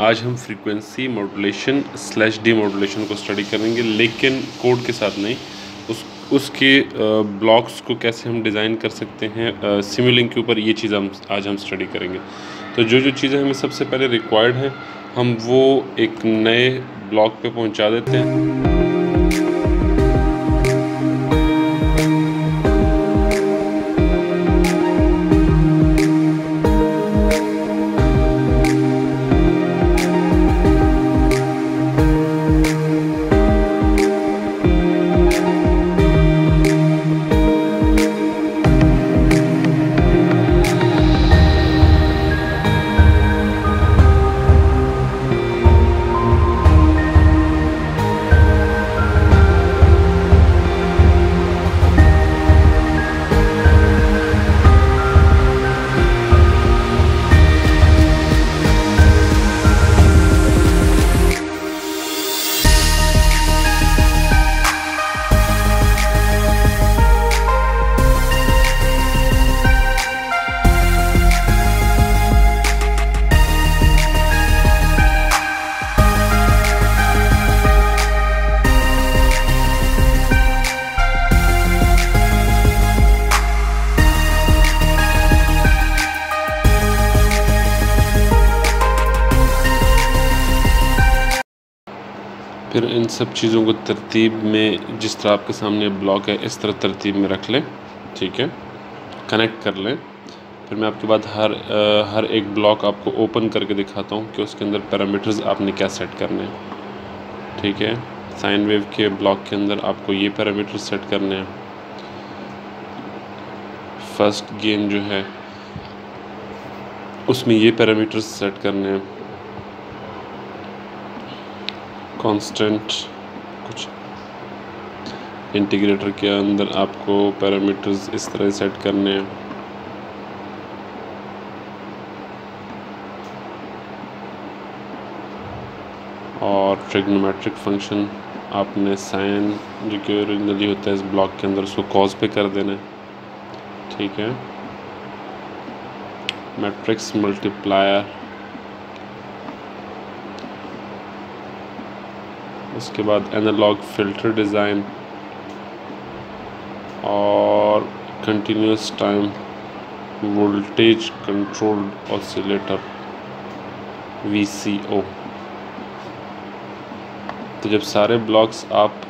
آج ہم frequency modulation slash D modulation کو اسٹڈی کریں گے، لیکن کوڈ کے ساتھ نہیں۔ اس اس کے بلاکس کو کیسے ہم ڈیزائن کر سکتے ہیں سیمولنگ کے اوپر یہ چیز ہم آج ہم اسٹڈی کریں گے۔ تو جو جو چیزیں ہمیں سب سے پہلے ریکوائرڈ ہیں، ہم وہ ایک نئے بلاک پہ پہنچا دیتے ہیں۔ پھر ان سب چیزوں کو ترتیب میں جس طرح آپ کے سامنے بلاک ہے، اس طرح ترتیب میں رکھ لیں، ٹھیک ہے؟ کنیکٹ کر لیں۔ پھر میں آپ کے بعد ہر ہر ایک بلاک آپ کو اوپن کر کے دکھاتا ہوں کہ اس کے اندر پیرامیٹرز آپ نے کیا سیٹ کرنے ہیں۔ ٹھیک ہے؟ سائن ویو کے بلاک کے اندر آپ کو یہ پیرامیٹر سیٹ کرنے ہیں۔ فرسٹ گین جو ہے، اس میں یہ پیرامیٹرز سیٹ کرنے ہیں۔ کانسٹنٹ کچھ انٹیگریٹر کے اندر آپ کو پیرامیٹرز اس طرح سیٹ کرنے ہیں۔ اور ٹریگنومیٹرک فنکشن آپ نے سائن جو کہ اوریجنلی ہوتا ہے اس بلاک کے اندر اس کو کاز پہ کر دینا ہے۔ ٹھیک ہے۔ میٹرکس ملٹیپلائر اس کے بعد انالوگ فلٹر ڈیزائن اور continuous time voltage control oscillator V C O تو جب سارے بلاکس آپ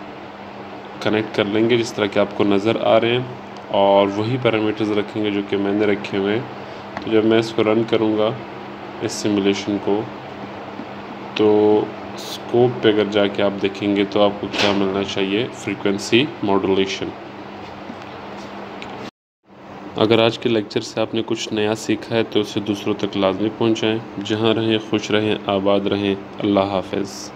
کنیکٹ کر لیں گے جس طرح کہ آپ کو نظر آ رہے ہیں اور وہی پیرامیٹرز رکھیں گے جو کہ میں نے رکھے ہوئے ہیں، تو جب میں اس کو رن کروں گا اس سیمولیشن کو، تو اسکوپ پہ اگر جا کے آپ دیکھیں گے تو آپ کو کیا ملنا چاہیے؟ فریکوینسی ماڈولیشن اگر آج کے لیکچر سے آپ نے کچھ نیا سیکھا ہے تو اسے دوسروں تک لازمی پہنچائیں۔ جہاں رہیں، خوش رہیں، آباد رہیں۔ اللہ حافظ۔